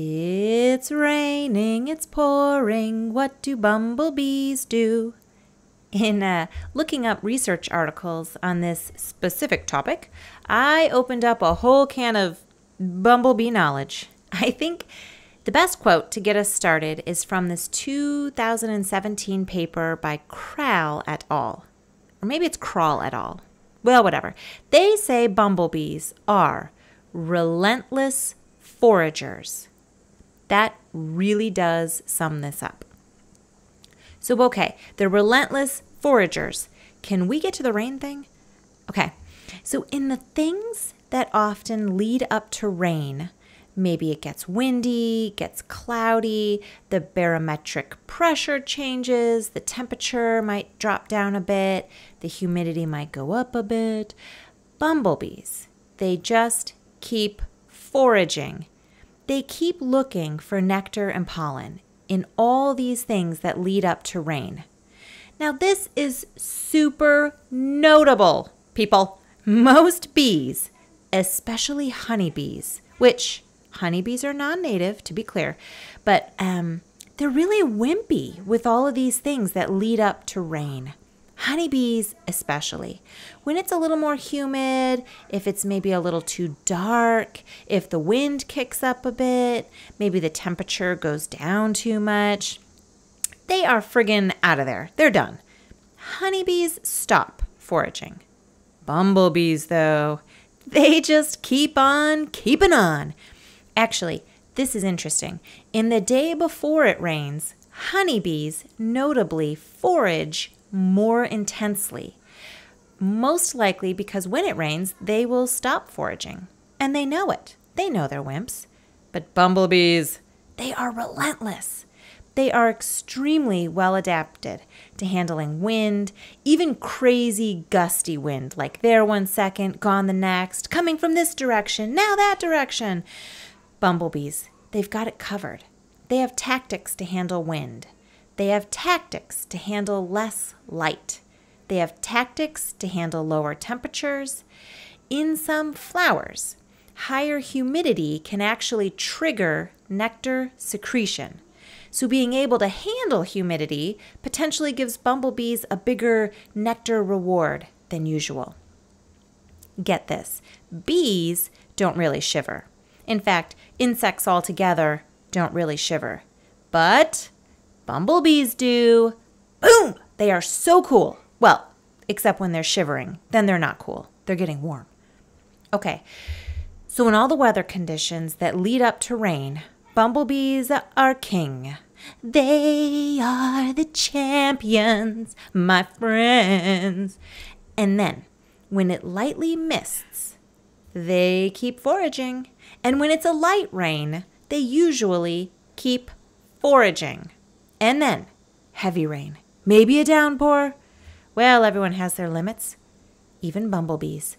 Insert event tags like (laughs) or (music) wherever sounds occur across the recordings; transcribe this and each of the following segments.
It's raining, it's pouring. What do bumblebees do? In uh, looking up research articles on this specific topic, I opened up a whole can of bumblebee knowledge. (laughs) I think the best quote to get us started is from this 2017 paper by Crall et al. Or maybe it's Crawl et al. Well, whatever. They say bumblebees are relentless foragers. That really does sum this up. So, okay, they're relentless foragers. Can we get to the rain thing? Okay, so in the things that often lead up to rain, maybe it gets windy, gets cloudy, the barometric pressure changes, the temperature might drop down a bit, the humidity might go up a bit. Bumblebees, they just keep foraging. They keep looking for nectar and pollen in all these things that lead up to rain. Now, this is super notable, people. Most bees, especially honeybees, which honeybees are non native, to be clear, but um, they're really wimpy with all of these things that lead up to rain honeybees especially. When it's a little more humid, if it's maybe a little too dark, if the wind kicks up a bit, maybe the temperature goes down too much, they are friggin' out of there. They're done. Honeybees stop foraging. Bumblebees, though, they just keep on keeping on. Actually, this is interesting. In the day before it rains, honeybees notably forage more intensely. Most likely because when it rains, they will stop foraging. And they know it. They know they're wimps. But bumblebees, they are relentless. They are extremely well adapted to handling wind, even crazy gusty wind, like there one second, gone the next, coming from this direction, now that direction. Bumblebees, they've got it covered. They have tactics to handle wind. They have tactics to handle less light. They have tactics to handle lower temperatures. In some flowers, higher humidity can actually trigger nectar secretion. So, being able to handle humidity potentially gives bumblebees a bigger nectar reward than usual. Get this bees don't really shiver. In fact, insects altogether don't really shiver. But Bumblebees do. Boom! They are so cool. Well, except when they're shivering. Then they're not cool. They're getting warm. Okay, so in all the weather conditions that lead up to rain, bumblebees are king. They are the champions, my friends. And then, when it lightly mists, they keep foraging. And when it's a light rain, they usually keep foraging. And then heavy rain, maybe a downpour. Well, everyone has their limits, even bumblebees.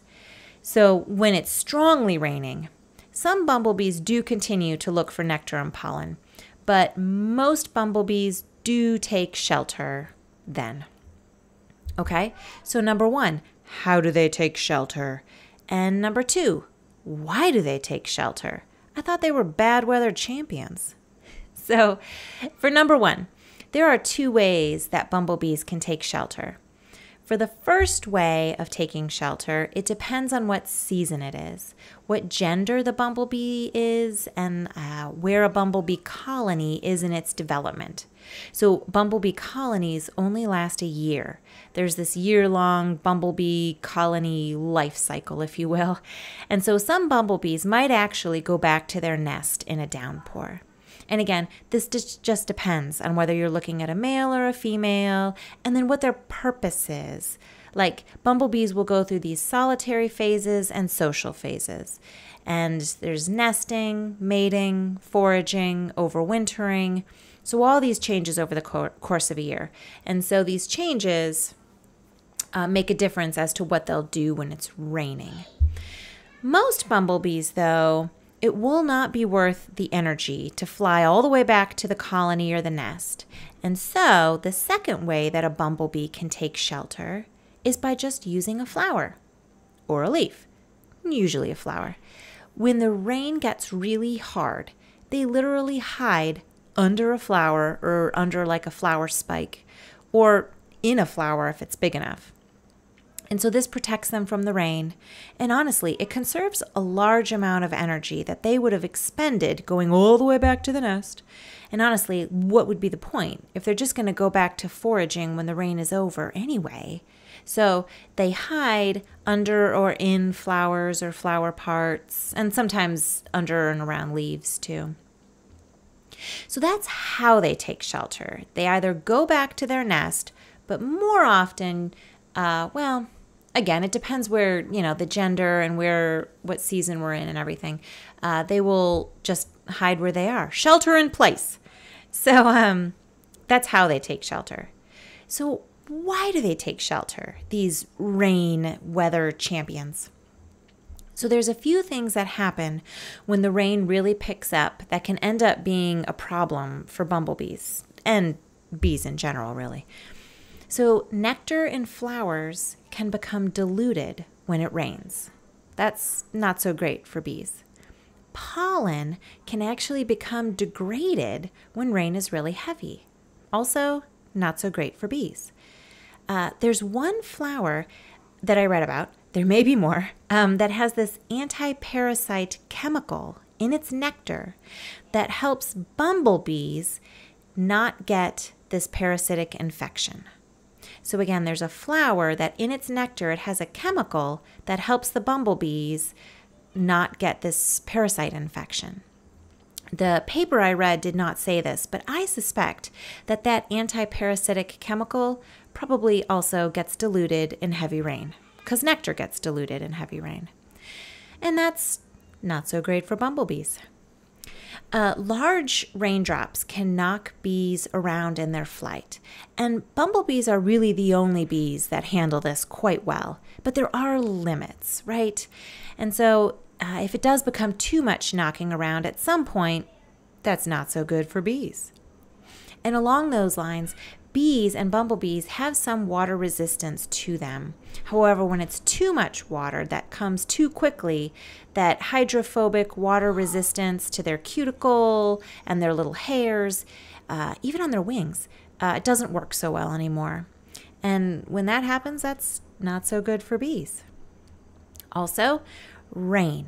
So when it's strongly raining, some bumblebees do continue to look for nectar and pollen, but most bumblebees do take shelter then. Okay, so number one, how do they take shelter? And number two, why do they take shelter? I thought they were bad weather champions. So, for number one, there are two ways that bumblebees can take shelter. For the first way of taking shelter, it depends on what season it is, what gender the bumblebee is, and uh, where a bumblebee colony is in its development. So, bumblebee colonies only last a year. There's this year long bumblebee colony life cycle, if you will. And so, some bumblebees might actually go back to their nest in a downpour. And again, this just depends on whether you're looking at a male or a female, and then what their purpose is. Like bumblebees will go through these solitary phases and social phases. And there's nesting, mating, foraging, overwintering. So, all these changes over the course of a year. And so, these changes uh, make a difference as to what they'll do when it's raining. Most bumblebees, though, it will not be worth the energy to fly all the way back to the colony or the nest. And so, the second way that a bumblebee can take shelter is by just using a flower or a leaf, usually a flower. When the rain gets really hard, they literally hide under a flower or under like a flower spike or in a flower if it's big enough. And so this protects them from the rain. And honestly, it conserves a large amount of energy that they would have expended going all the way back to the nest. And honestly, what would be the point if they're just going to go back to foraging when the rain is over anyway? So they hide under or in flowers or flower parts, and sometimes under and around leaves too. So that's how they take shelter. They either go back to their nest, but more often, uh, well, again, it depends where, you know, the gender and where, what season we're in and everything. Uh, they will just hide where they are, shelter in place. So um, that's how they take shelter. So, why do they take shelter, these rain weather champions? So, there's a few things that happen when the rain really picks up that can end up being a problem for bumblebees and bees in general, really. So, nectar in flowers can become diluted when it rains. That's not so great for bees. Pollen can actually become degraded when rain is really heavy. Also, not so great for bees. Uh, there's one flower that I read about, there may be more, um, that has this anti parasite chemical in its nectar that helps bumblebees not get this parasitic infection. So, again, there's a flower that in its nectar it has a chemical that helps the bumblebees not get this parasite infection. The paper I read did not say this, but I suspect that that anti-parasitic chemical probably also gets diluted in heavy rain because nectar gets diluted in heavy rain. And that's not so great for bumblebees. Uh, large raindrops can knock bees around in their flight, and bumblebees are really the only bees that handle this quite well. But there are limits, right? And so, uh, if it does become too much knocking around at some point, that's not so good for bees. And along those lines, bees and bumblebees have some water resistance to them. However, when it's too much water that comes too quickly, that hydrophobic water resistance to their cuticle and their little hairs, uh, even on their wings, uh, it doesn't work so well anymore. And when that happens, that's not so good for bees. Also, rain.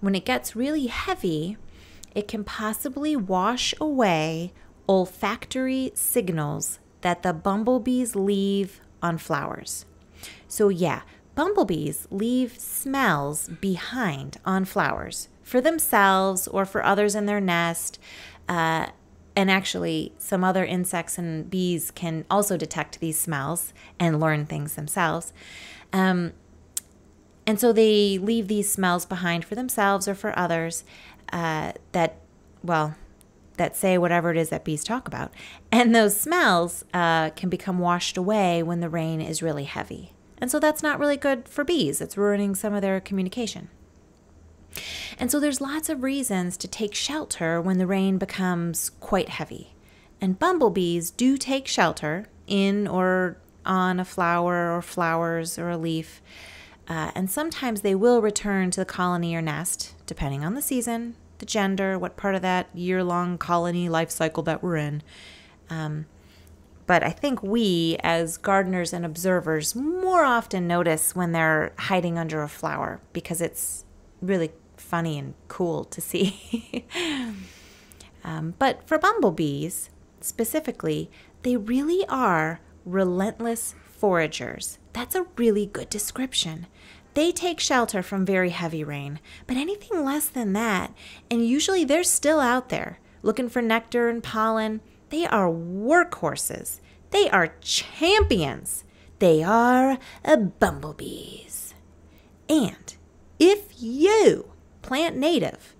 When it gets really heavy, it can possibly wash away olfactory signals that the bumblebees leave on flowers. So, yeah, bumblebees leave smells behind on flowers for themselves or for others in their nest. Uh, and actually, some other insects and bees can also detect these smells and learn things themselves. Um, and so they leave these smells behind for themselves or for others uh, that, well, that say whatever it is that bees talk about. And those smells uh, can become washed away when the rain is really heavy. And so that's not really good for bees. It's ruining some of their communication. And so there's lots of reasons to take shelter when the rain becomes quite heavy. And bumblebees do take shelter in or on a flower or flowers or a leaf. Uh, and sometimes they will return to the colony or nest, depending on the season, the gender, what part of that year long colony life cycle that we're in. Um, but I think we, as gardeners and observers, more often notice when they're hiding under a flower because it's really funny and cool to see. (laughs) um, but for bumblebees specifically, they really are relentless foragers. That's a really good description. They take shelter from very heavy rain, but anything less than that, and usually they're still out there looking for nectar and pollen. They are workhorses. They are champions. They are bumblebees. And if you plant native,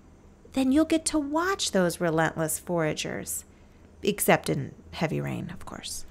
then you'll get to watch those relentless foragers, except in heavy rain, of course.